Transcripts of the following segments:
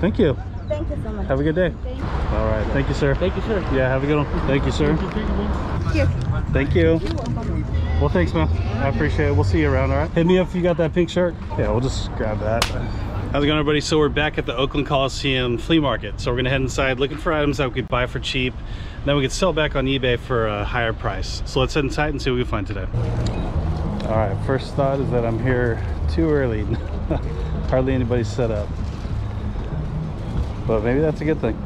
Thank you. Thank you so much. Have a good day. Thank you. All right. Thank you, sir. Thank you, sir. Yeah, have a good one. Thank you, sir. Thank you. Well, thanks, man. I appreciate it. We'll see you around, all right? Hit me up if you got that pink shirt. Yeah, we'll just grab that. How's it going, everybody? So we're back at the Oakland Coliseum flea market. So we're gonna head inside looking for items that we could buy for cheap. Then we could sell back on eBay for a higher price. So let's head inside and see what we can find today. All right, first thought is that I'm here too early. Hardly anybody's set up. But maybe that's a good thing.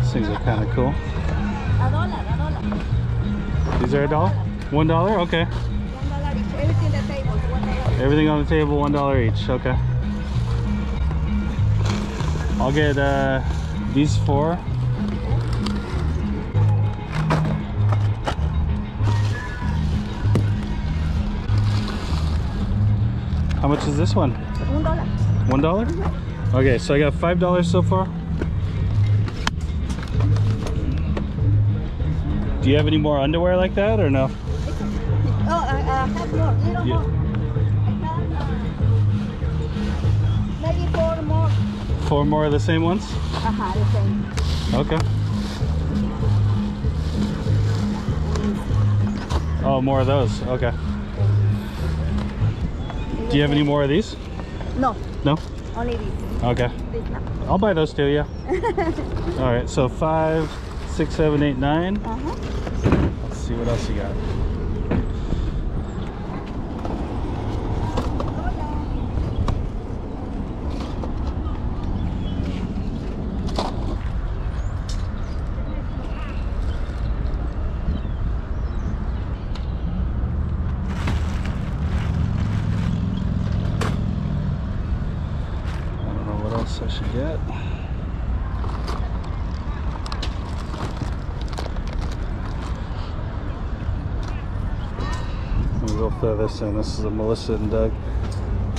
These things are kind of cool. These are a dollar? One dollar? Okay. Dollar. Everything the table, one dollar. Everything on the table, one dollar each. Okay. I'll get uh, these four. How much is this one? One dollar. One dollar? Okay, so I got five dollars so far. Do you have any more underwear like that or no? Oh, I, I have more. Little Yeah. more. I have uh, maybe four more. Four more of the same ones? Aha, the same. Okay. Oh, more of those. Okay. Do you have any more of these? No, No? only this. Okay. Now. I'll buy those too, yeah. All right, so five, six, seven, eight, nine. Uh-huh. Let's see what else you got. I don't know what else I should get. This in. This is a Melissa and Doug.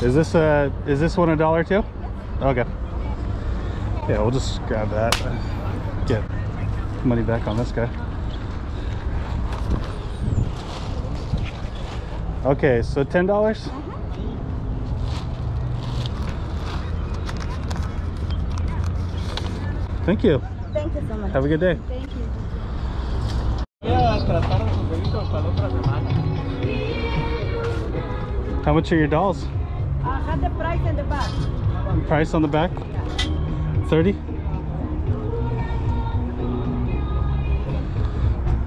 Is this a is this one a dollar too? Okay. Yeah, we'll just grab that. Get money back on this guy. Okay, so ten dollars. Mm-hmm. Thank you. Thank you so much. Have a good day. How much are your dolls? Uh, I have the price in the back. Price on the back? 30?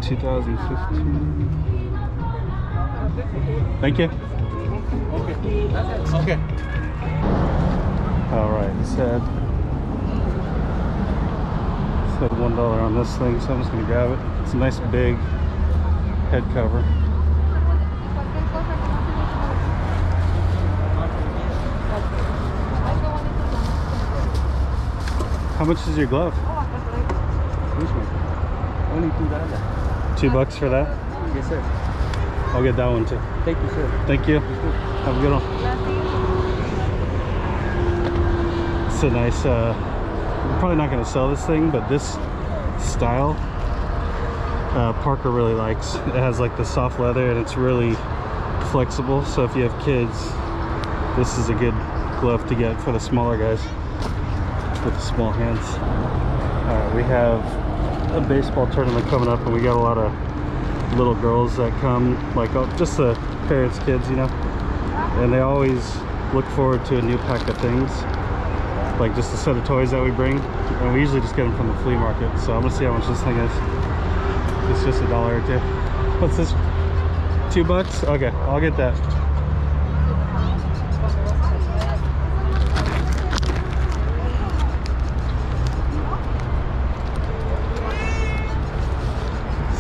2015. Thank you. Okay. All right, it said, said one dollar on this thing, so I'm just gonna grab it. It's a nice big head cover. How much is your glove? Which one? Only two dollars. Two bucks for that? Yes, sir. I'll get that one too. Thank you, sir. Thank you. Have a good one. It's a nice, uh, I'm probably not going to sell this thing, but this style, uh, Parker really likes. It has like the soft leather and it's really flexible. So if you have kids, this is a good glove to get for the smaller guys with the small hands. We have a baseball tournament coming up and we got a lot of little girls that come, like oh, just the parents' kids, you know, and they always look forward to a new pack of things, like just a set of toys that we bring, and we usually just get them from the flea market. So I'm gonna see how much this thing is. It's just a dollar or two. What's this? Two bucks? Okay, I'll get that.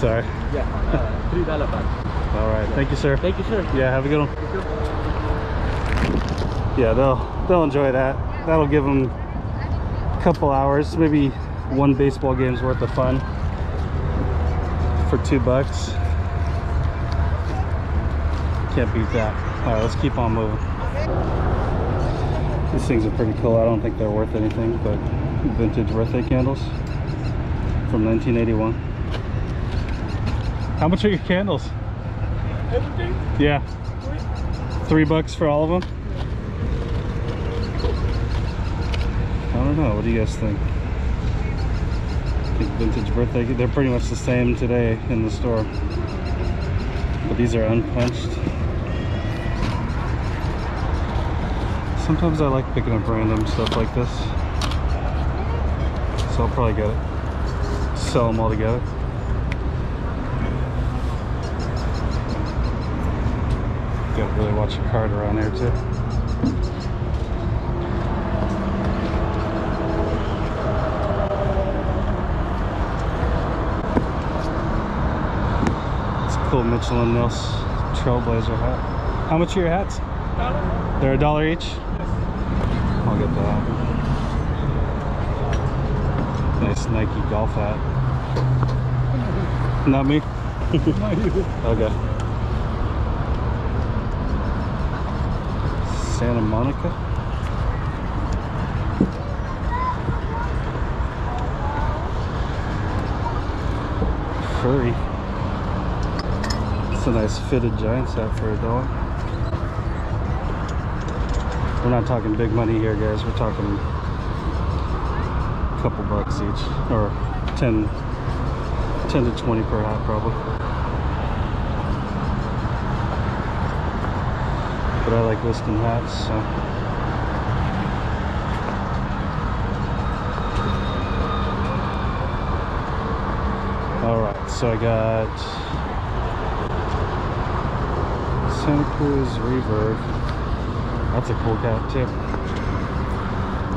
Sorry. Yeah, uh, three dollar back. All right. Thank you, sir. Thank you, sir. Yeah, have a good one. Yeah, they'll they'll enjoy that. That'll give them a couple hours, maybe one baseball game's worth of fun for two bucks. Can't beat that. All right, let's keep on moving. These things are pretty cool. I don't think they're worth anything, but vintage birthday candles from 1981. How much are your candles? Everything? Yeah. Three bucks for all of them? I don't know. What do you guys think? I think vintage birthday. They're pretty much the same today in the store. But these are unpunched. Sometimes I like picking up random stuff like this. So I'll probably get it. Sell them all together. Gotta really watch your card around here too. It's a cool Mitchell and Ness Trailblazer hat. How much are your hats? Dollar. They're a dollar each? I'll get that. Nice Nike golf hat. Not me? okay. Santa Monica. Furry. It's a nice fitted giant set for a dollar. We're not talking big money here, guys. We're talking a couple bucks each, or 10, 10 to 20 per hat, probably. But I like listing hats, so. All right, so I got Santa Cruz Reverb. That's a cool cat tip.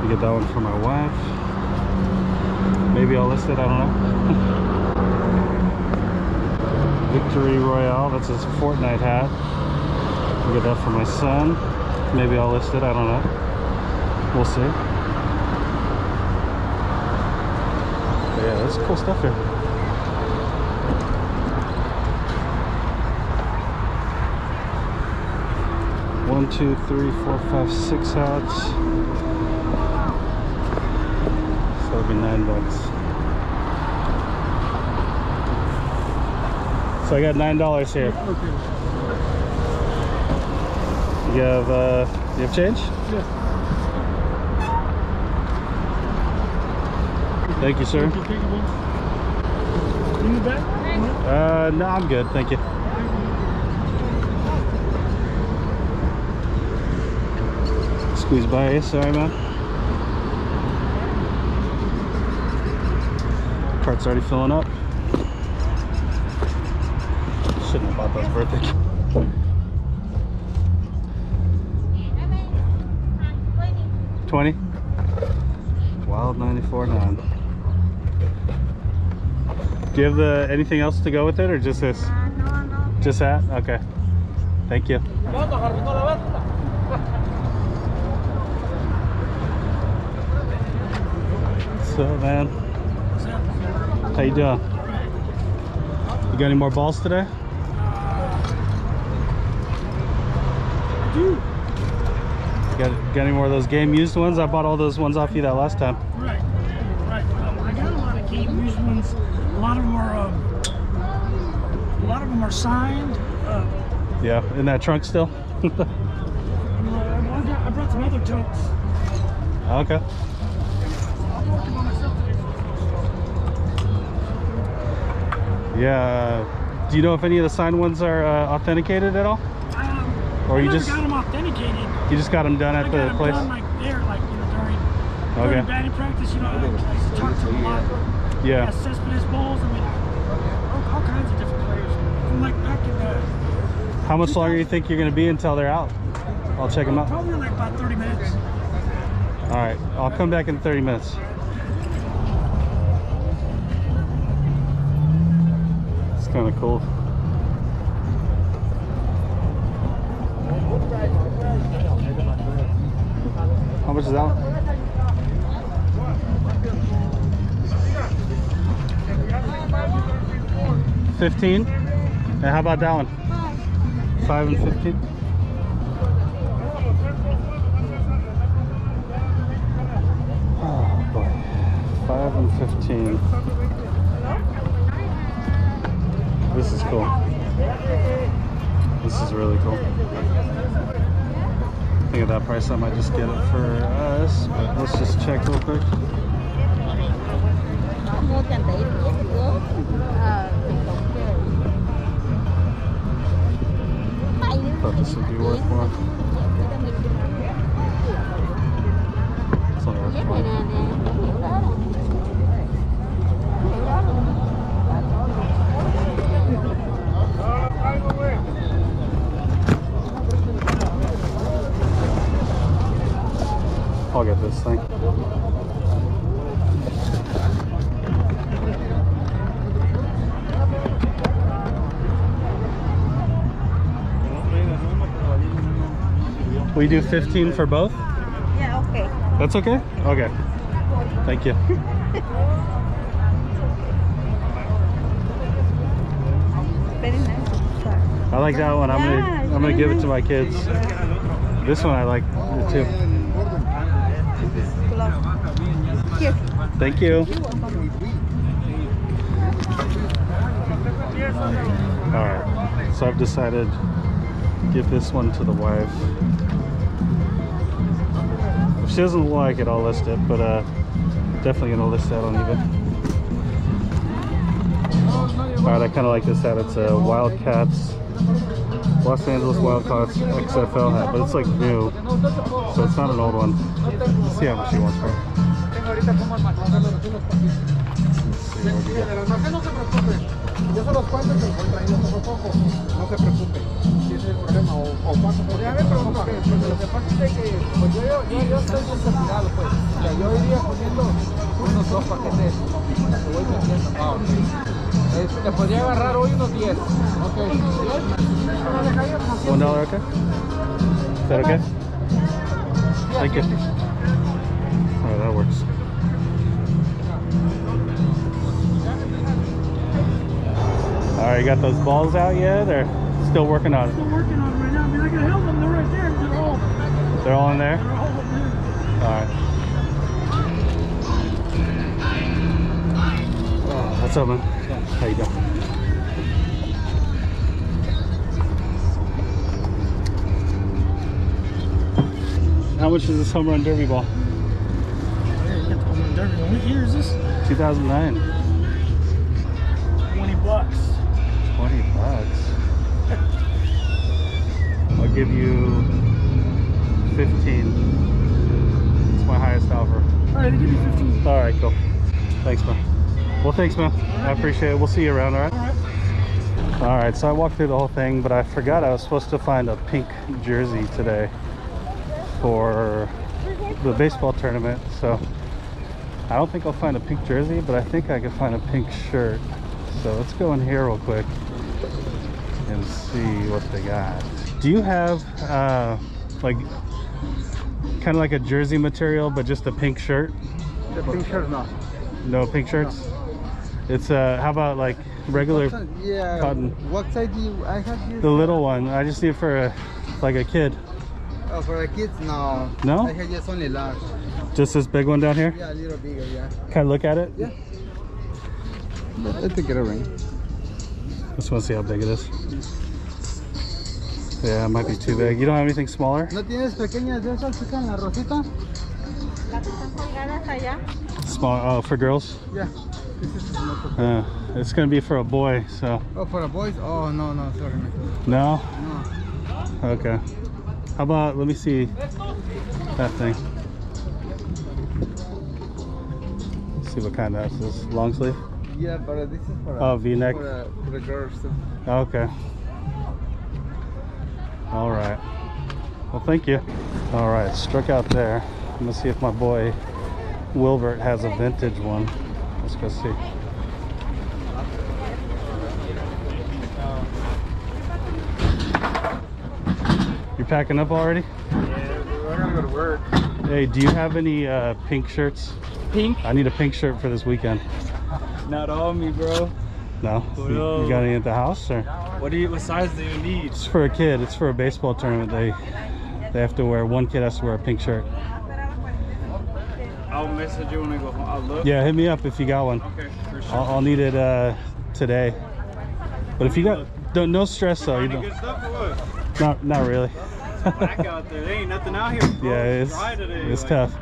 You get that one for my wife. Maybe I'll list it, I don't know. Victory Royale, that's his Fortnite hat. I'll get that for my son. Maybe I'll list it, I don't know. We'll see. But yeah, there's cool stuff here. One, two, three, four, five, six hats. So that'll be nine bucks. So I got nine dollars here. You have uh you have change? Yeah. Thank you, sir. In the back? Uh no, I'm good, thank you. Squeeze by you, sorry man. Cart's already filling up. Shouldn't have bought those birthday. 20? Wild 94 9. Do you have the anything else to go with it or just this? Uh, just that? Okay. Thank you. What's up, man? How you doing? You got any more balls today? Dude. Got, got any more of those game used ones? I bought all those ones off you that last time. Right. Right. Um, I got a lot of game used ones. A lot of them are. Um, a lot of them are signed. Uh, Yeah, in that trunk still? I, got- I brought some other totes. okay. I'm working on myself today. Yeah. uh, Do you know if any of the signed ones are uh, authenticated at all? Or I you just- got them authenticated. You just got them done I at the place? done like there, like you know during Okay. during batting practice. You know, I, I used to talk to them a lot. Yeah. Yeah, Cespedes Bowls. I mean, all, all kinds of different players. From like back in the. How much longer do you think you're going to be until they're out? I'll check them out. Uh, probably like about 30 minutes. All right. I'll come back in 30 minutes. It's kind of cool. How much is that? Fifteen. And how about that one? Five and fifteen. Oh boy. Five and fifteen. This is cool. This is really cool. At that price, I might just get it for us. But let's just check real quick. Thought this would be worth more. It's only worth Dép I'll get this thing. We do 15 for both? Yeah, okay. That's okay? Okay. Thank you. Nice. I like that one. I'm Yeah, gonna I'm gonna give it to my kids. This one I like too. Here. Thank you. All right. So I've decided to give this one to the wife. If she doesn't like it, I'll list it, but uh, definitely gonna list that on eBay. All right, I kind of like this hat. It's a Wildcats, Los Angeles Wildcats XFL hat, but it's like new, so it's not an old one. Let's see how much she wants for it. Let's see what we got. no se preocupe. Yo se los cuento y se encuentra ahí, no se preocupe. No se preocupe. Si ese es el problema o, o cuánto. Pues ya me pregunto que pues, lo que pasa es de que pues yo, yo, yo, yo estoy desesperado pues. O sea, yo iría poniendo unos dos paquetes. Te voy. Ah. Este, te podría agarrar hoy unos 10. Ok. Dollar, okay? Is that okay? Thank you. Alright, that works. Alright, you got those balls out yet, or still working on it? Still working on it right now. I mean, I can help them. They're right there. They're all, They're all in there? they're all up there. Alright. Oh, What's up, man? How you doing? How much is this home run derby ball? Oh, there, you get the home run derby. What year is this? 2009. 20 bucks. I'll give you 15. It's my highest offer. All right, give me 15. All right, cool. Thanks, man. Well, thanks, man. I appreciate it. We'll see you around, all right? All right. All right, so I walked through the whole thing, but I forgot I was supposed to find a pink jersey today for the baseball tournament. So I don't think I'll find a pink jersey, but I think I can find a pink shirt. So let's go in here real quick and see what they got. Do you have uh, like kind of like a jersey material, but just a pink shirt? The pink shirt, no. No pink shirts? It's uh, how about like regular Yeah. cotton. What size do you, I have this? The little one. I just need it for a, like a kid. Oh, for the kids, no. No? I have just only large. Just this big one down here. Yeah, a little bigger, yeah. Can I look at it? Yeah. I think it'll ring. Just want to see how big it is. Yeah, it might be too big. You don't have anything smaller? ¿No tienes pequeñas de esas acá en la rosita? Las están colgadas allá. Small. Oh, for girls. Yeah. This is not for- Uh, it's gonna be for a boy. So Oh, for the boys? Oh, no, no, sorry. no. No. Okay. How about let me see that thing. see what kind that is. Long sleeve. Yeah, but this is for, Oh, V-neck. for, uh, for the girls too. Okay. All right. Well, thank you. All right, struck out there. I'm gonna see if my boy Wilbert has a vintage one. Let's go see. You're packing up already? Yeah, I gotta go to work. Hey, do you have any uh, pink shirts? Pink? I need a pink shirt for this weekend. Not on me, bro. No? You, you got any at the house or? What do you? What size do you need? It's for a kid. It's for a baseball tournament. They they have to wear one kid has to wear a pink shirt. I'll message you when I go home. I'll look. Yeah, hit me up if you got one. Okay, for sure. I'll, I'll need it uh, today. But if you got don't no stress though. You don't, good stuff or what? not not really. Back out there. There ain't nothing out here, yeah, it's dry today. it's like- tough.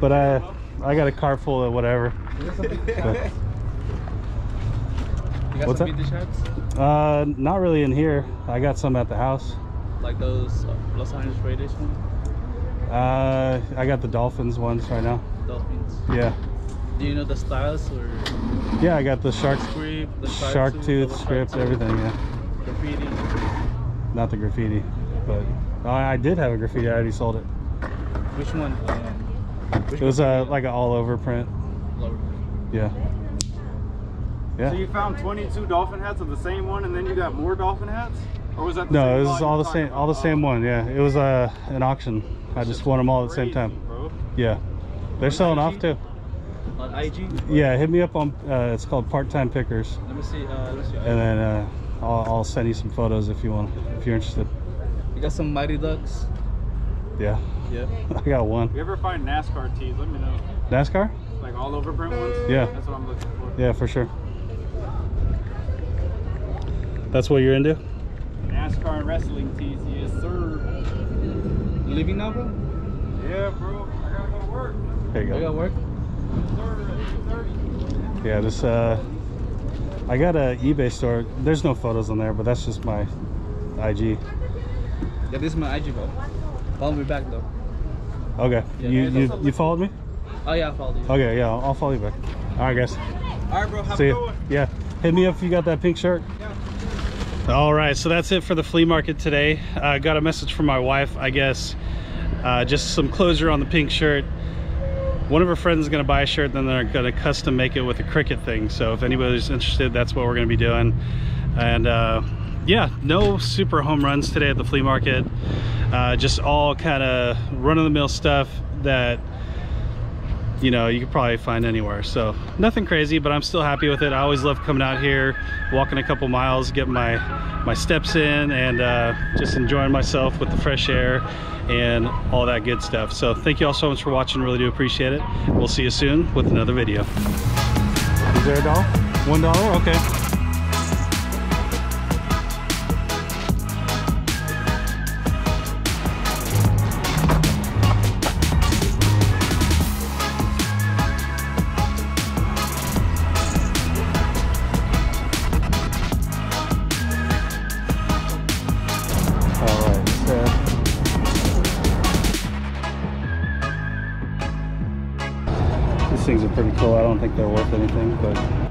But I I got a car full of whatever. But, What's some that? uh, not really in here. I got some at the house. Like those uh, Los Angeles Raiders ones? Uh, I got the Dolphins ones right now. Dolphins. Yeah, Do you know the styles or yeah, I got the shark script, the shark tooth double script, tooth, everything. Yeah, graffiti? not the graffiti, but oh, I did have a graffiti. I already sold it. Which one? Um, which It was uh, like an all over print. Lower. Yeah. Yeah. So you found 22 dolphin hats of the same one, and then you got more dolphin hats, or was that? The No, it was all the same, all the same one. Yeah, it was uh, an auction. I just won them all at the same time. Bro. Yeah, they're selling off too. On IG? Yeah, hit me up on. Uh, it's called Part Time Pickers, Let me see. Uh, let me see. and then uh, I'll, I'll send you some photos if you want, if you're interested. You got some Mighty Ducks. Yeah, Yeah. I got one. If you ever find NASCAR tees, let me know. NASCAR? Like all over print ones. Yeah. That's what I'm looking for. Yeah, for sure. That's what you're into? NASCAR and wrestling tees, yes sir. You leaving now. Yeah, bro. I gotta go to work. There you go. I got to work. Yeah, this uh, I got a eBay store. There's no photos on there, but that's just my IG. Yeah, this is my IG, bro. Follow me back though. Okay, Yeah, you you, you followed me? Oh yeah, I followed you. Okay, yeah, I'll, I'll follow you back. All right, guys. All right, bro. Have See a good one. Yeah, hit me up if you got that pink shirt. All right, so that's it for the flea market today. I got a message from my wife, I guess. Uh, just some closure on the pink shirt. One of her friends is going to buy a shirt, then they're going to custom make it with a Cricut thing. So if anybody's interested, that's what we're going to be doing. And uh, yeah, no super home runs today at the flea market. Uh, just all kind of run-of-the-mill stuff that you know you could probably find anywhere. So nothing crazy but i'm still happy with it. I always love coming out here walking a couple miles getting my my steps in and uh, just enjoying myself with the fresh air and all that good stuff. So thank you all so much for watching. Really do appreciate it. We'll see you soon with another video. Is there a dollar? One dollar? Okay things are pretty cool. I don't think they're worth anything, but